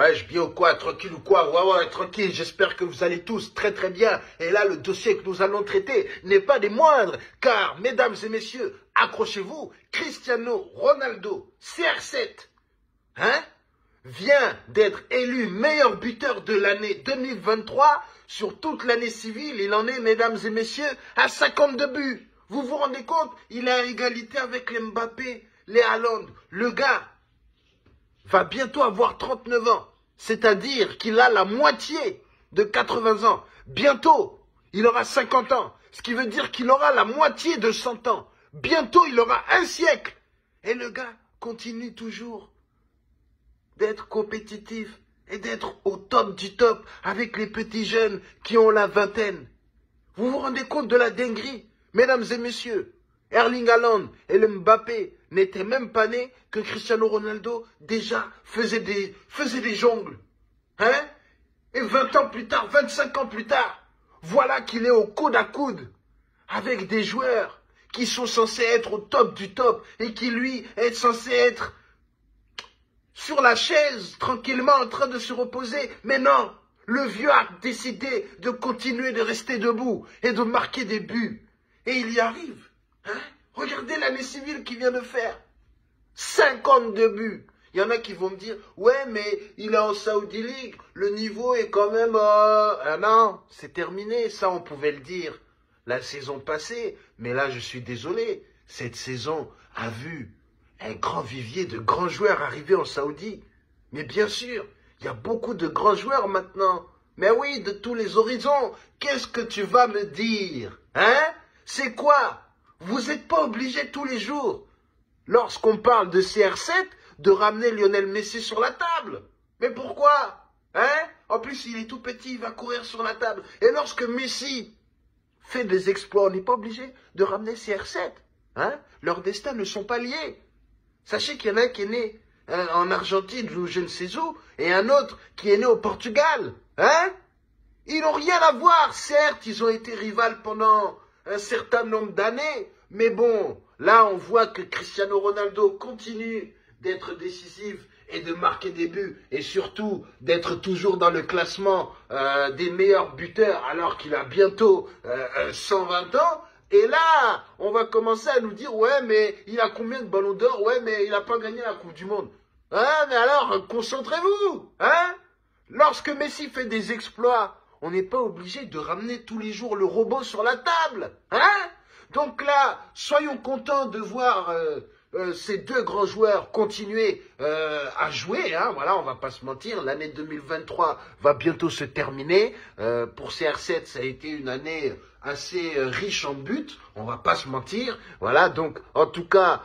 Ouais, je bien ou quoi Tranquille ou quoi? Ouais, ouais, tranquille. J'espère que vous allez tous très très bien. Et là, le dossier que nous allons traiter n'est pas des moindres. Car, mesdames et messieurs, accrochez-vous, Cristiano Ronaldo, CR7, hein vient d'être élu meilleur buteur de l'année 2023. Sur toute l'année civile, il en est, mesdames et messieurs, à 52 buts. Vous vous rendez compte? Il est à égalité avec les Mbappé, les Haaland. Le gars va bientôt avoir 39 ans. C'est-à-dire qu'il a la moitié de 80 ans. Bientôt, il aura 50 ans. Ce qui veut dire qu'il aura la moitié de 100 ans. Bientôt, il aura un siècle. Et le gars continue toujours d'être compétitif et d'être au top du top avec les petits jeunes qui ont la vingtaine. Vous vous rendez compte de la dinguerie Mesdames et messieurs, Erling Haaland et le Mbappé n'étaient même pas nés que Cristiano Ronaldo déjà faisait des, faisait des jongles. Hein? Et 20 ans plus tard, 25 ans plus tard, voilà qu'il est au coude à coude avec des joueurs qui sont censés être au top du top et qui lui est censé être sur la chaise tranquillement en train de se reposer. Mais non, le vieux a décidé de continuer de rester debout et de marquer des buts. Et il y arrive. Hein? Regardez l'année civile qu'il vient de faire. 52 buts. Il y en a qui vont me dire, ouais, mais il est en Saudi League, le niveau est quand même... Euh... Ah non, c'est terminé, ça on pouvait le dire la saison passée, mais là je suis désolé, cette saison a vu un grand vivier de grands joueurs arriver en Saoudi. Mais bien sûr, il y a beaucoup de grands joueurs maintenant. Mais oui, de tous les horizons, qu'est-ce que tu vas me dire Hein? C'est quoi? Vous n'êtes pas obligé tous les jours, lorsqu'on parle de CR7, de ramener Lionel Messi sur la table. Mais pourquoi Hein? En plus, il est tout petit, il va courir sur la table. Et lorsque Messi fait des exploits, on n'est pas obligé de ramener CR7. Hein? Leurs destins ne sont pas liés. Sachez qu'il y en a un qui est né hein, en Argentine ou je ne sais où, et un autre qui est né au Portugal. Hein? Ils n'ont rien à voir. Certes, ils ont été rivales pendant un certain nombre d'années, mais bon, là on voit que Cristiano Ronaldo continue d'être décisif et de marquer des buts et surtout d'être toujours dans le classement euh, des meilleurs buteurs alors qu'il a bientôt 120 euh, ans. Et là, on va commencer à nous dire, ouais, mais il a combien de ballons d'or? Ouais, mais il n'a pas gagné la Coupe du Monde. Hein, mais alors, concentrez-vous Hein Lorsque Messi fait des exploits, on n'est pas obligé de ramener tous les jours le robot sur la table. Hein? Donc là, soyons contents de voir... Euh, euh, ces deux grands joueurs continuer euh, à jouer. Hein, voilà, on va pas se mentir. L'année 2023 va bientôt se terminer. Pour CR7, ça a été une année assez riche en buts. On va pas se mentir. Voilà, donc en tout cas.